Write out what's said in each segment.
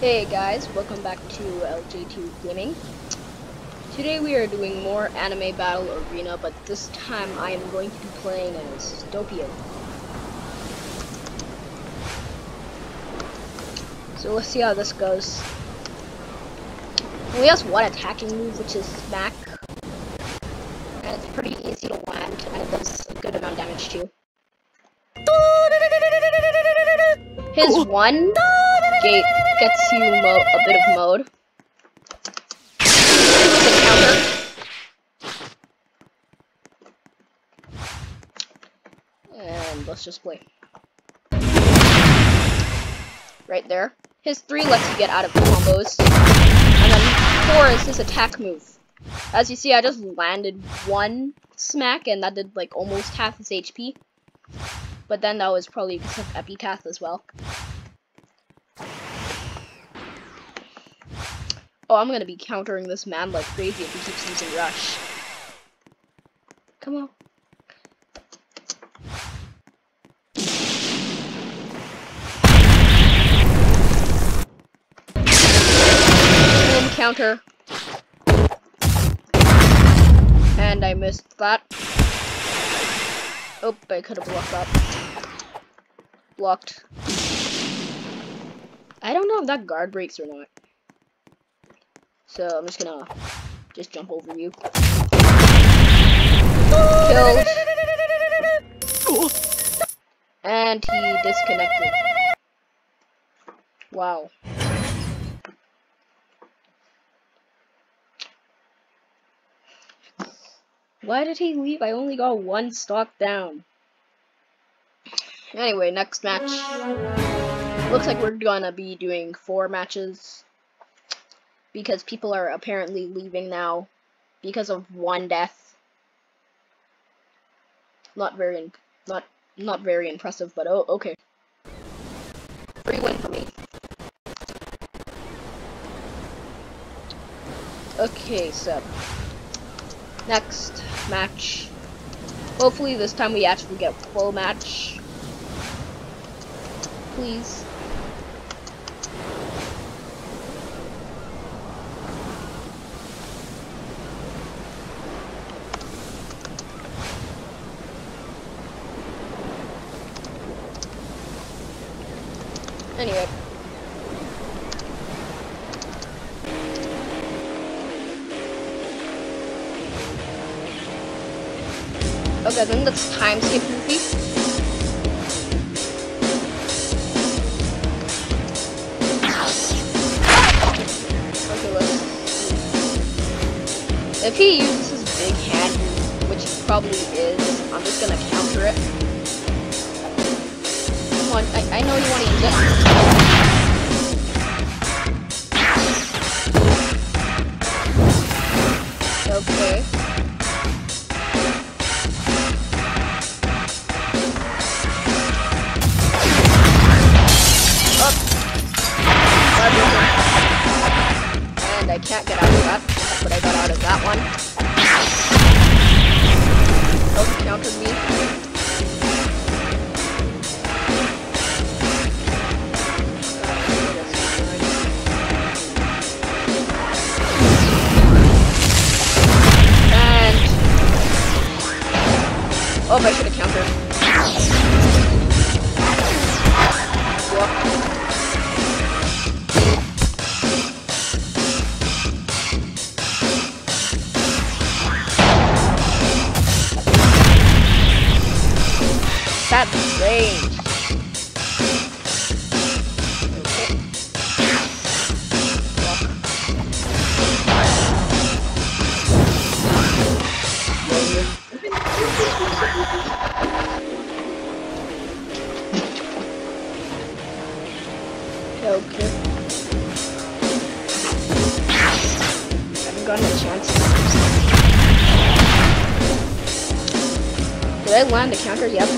Hey guys, welcome back to LJTube Gaming. Today we are doing more Anime Battle Arena, but this time I am going to be playing as Doppio. So let's see how this goes. He has one attacking move, which is Smack. And it's pretty easy to land, and it does a good amount of damage too. His one gate gets you a bit of mode. And let's just play. Right there. His 3 lets you get out of combos. And then 4 is his attack move. As you see, I just landed one smack and that did like almost half his HP. But then that was probably because of Epitaph as well. Oh, I'm gonna be countering this man like crazy if he keeps using Rush. Come on. Boom, counter. And I missed that. Oh, I could have blocked that. Blocked. I don't know if that guard breaks or not. So I'm just gonna just jump over you. Killed. And he disconnected. Wow. Why did he leave? I only got one stock down. Anyway, next match. Looks like we're gonna be doing four matches because people are apparently leaving now because of one death. Not very, not not very impressive, but oh, okay. Free win for me. Okay, so next match. Hopefully this time we actually get full match. Please. Anyway. Okay, think that's time skip movie. Okay, let's If he uses his big hand, which he probably is, I'm just gonna counter it. Come on, I, I know you want to use it. Counter? Yep.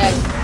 And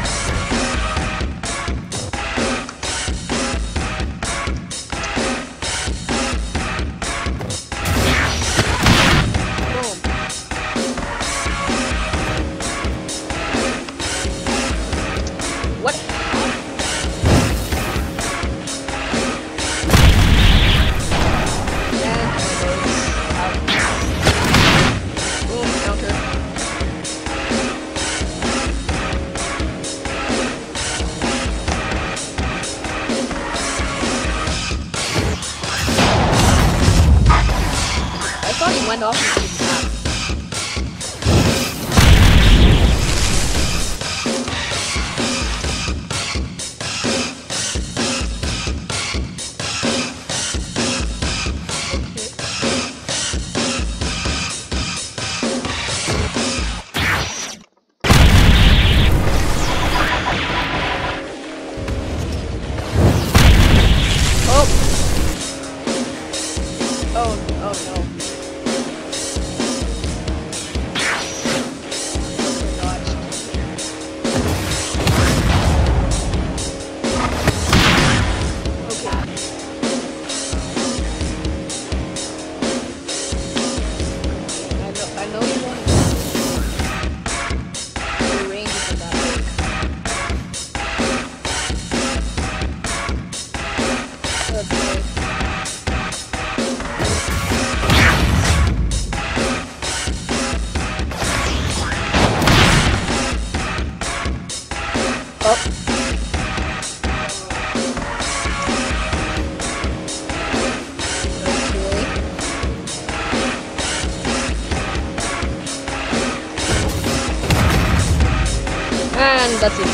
that's it.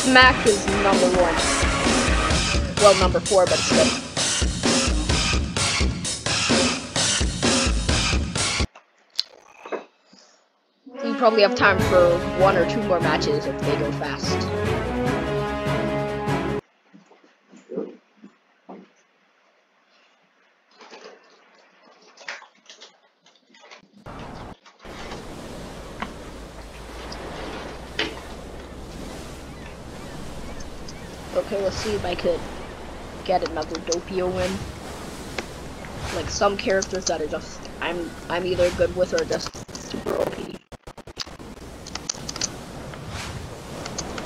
Smack is number one. Well, number four, but still. You probably have time for one or two more matches if they go fast. See if I could get another Doppio win. Like some characters that are just I'm I'm either good with or just super OP.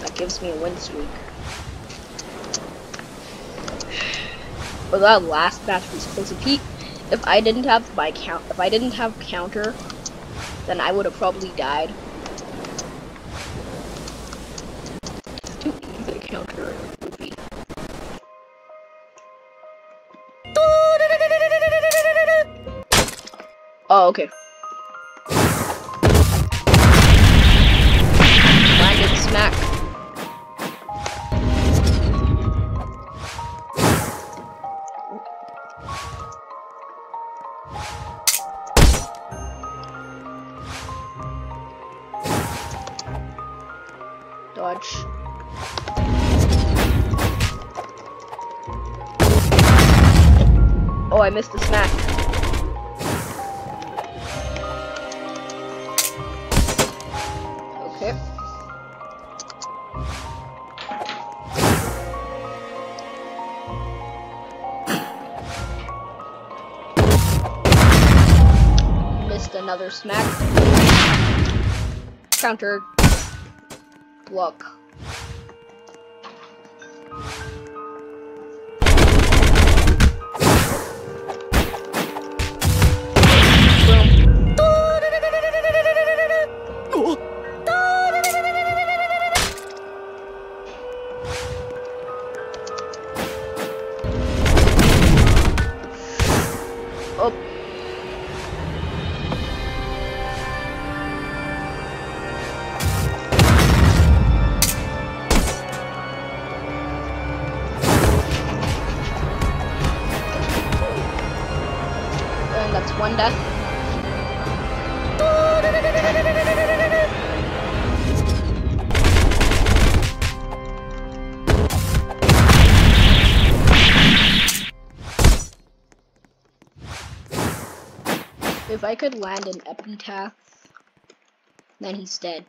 That gives me a win streak. But that last match was supposed to peak. If I didn't have my count, if I didn't have counter, then I would have probably died. Okay. Landed smack. Another smack. Counter. Block. That's one death. If I could land an epitaph, then he's dead.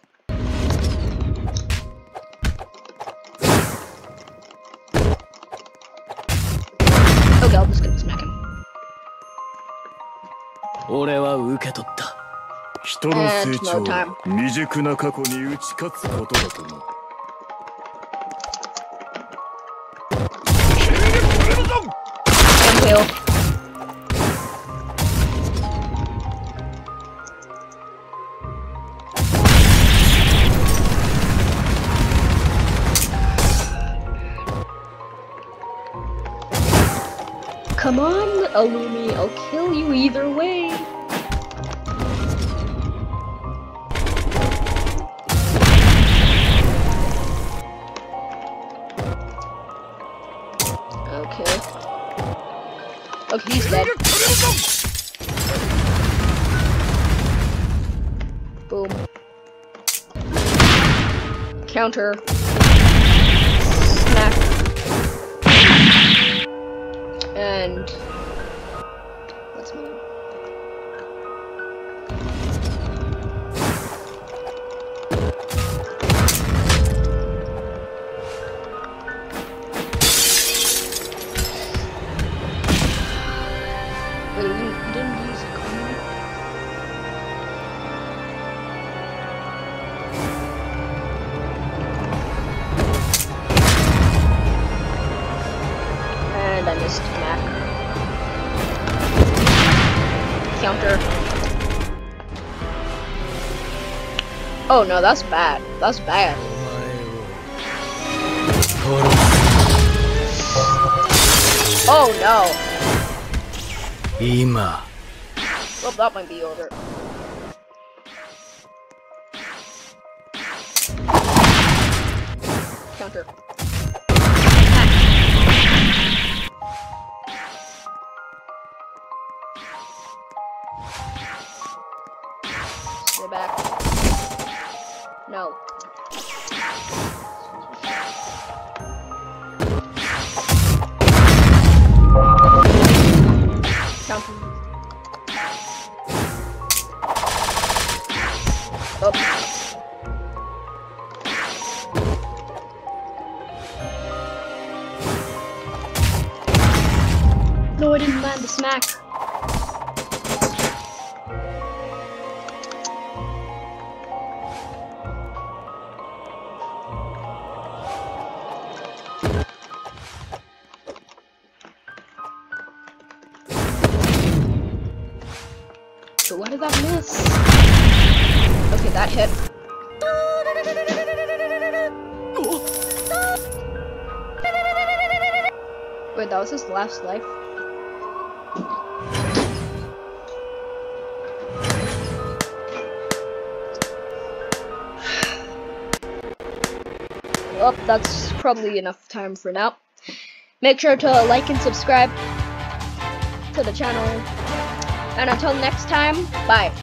Okay, I'll just gonna smack him. 俺は受け取った。人の成長未熟な過去に打ち勝つことだとな One kill. Come on, Alumi, I'll kill you either way. Okay. Okay, he's dead. Boom. Counter. counter. Oh no, that's bad. That's bad. Oh no. Ima. Well, that might be over. Counter. No. Counter. Oh. No, I didn't land the smack. Hit. Wait, that was his last life? Well, that's probably enough time for now. Make sure to like and subscribe to the channel. And until next time, bye.